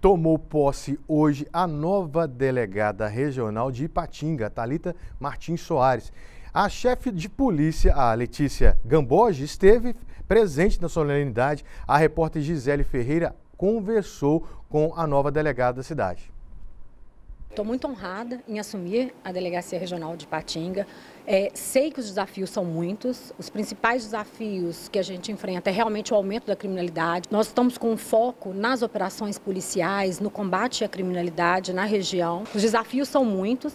tomou posse hoje a nova delegada regional de Ipatinga, Talita Martins Soares. A chefe de polícia, a Letícia Gamboge, esteve presente na solenidade. A repórter Gisele Ferreira conversou com a nova delegada da cidade. Estou muito honrada em assumir a Delegacia Regional de Patinga. É, sei que os desafios são muitos. Os principais desafios que a gente enfrenta é realmente o aumento da criminalidade. Nós estamos com foco nas operações policiais, no combate à criminalidade na região. Os desafios são muitos,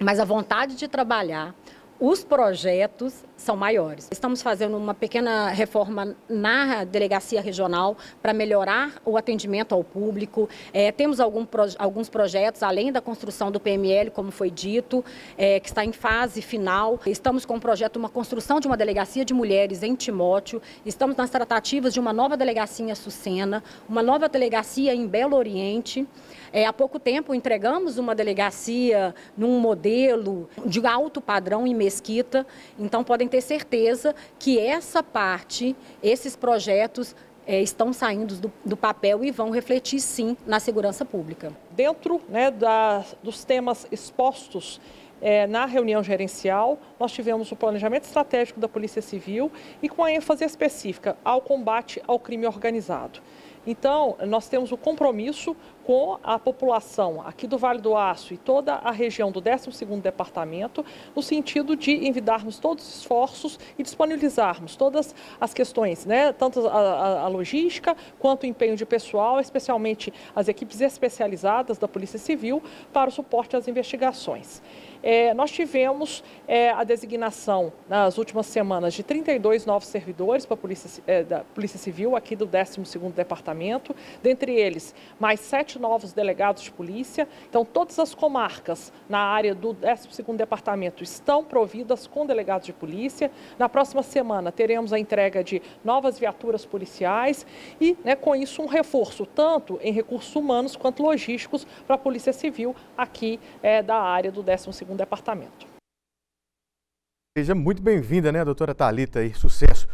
mas a vontade de trabalhar, os projetos são maiores. Estamos fazendo uma pequena reforma na delegacia regional para melhorar o atendimento ao público. É, temos algum, alguns projetos, além da construção do PML, como foi dito, é, que está em fase final. Estamos com um projeto, uma construção de uma delegacia de mulheres em Timóteo. Estamos nas tratativas de uma nova delegacia em Sucena, uma nova delegacia em Belo Oriente. É, há pouco tempo entregamos uma delegacia num modelo de alto padrão em Mesquita. Então podem ter certeza que essa parte, esses projetos é, estão saindo do, do, papel e vão refletir sim na segurança pública. Dentro né, da, dos temas expostos é, na reunião gerencial, nós tivemos o planejamento estratégico da Polícia Civil e com a ênfase específica ao combate ao crime organizado. Então, nós temos o compromisso com a população aqui do Vale do Aço e toda a região do 12º Departamento, no sentido de envidarmos todos os esforços e disponibilizarmos todas as questões, né, tanto a, a, a logística quanto o empenho de pessoal, especialmente as equipes especializadas da Polícia Civil, para o suporte às investigações. É, nós tivemos é, a designação nas últimas semanas de 32 novos servidores para a Polícia, é, da Polícia Civil aqui do 12º Departamento, dentre eles mais sete novos delegados de polícia. Então, todas as comarcas na área do 12º Departamento estão providas com delegados de polícia. Na próxima semana, teremos a entrega de novas viaturas policiais e, né, com isso, um reforço tanto em recursos humanos quanto logísticos para a Polícia Civil aqui é, da área do 12º Departamento. Seja muito bem-vinda, né, doutora Talita, e sucesso.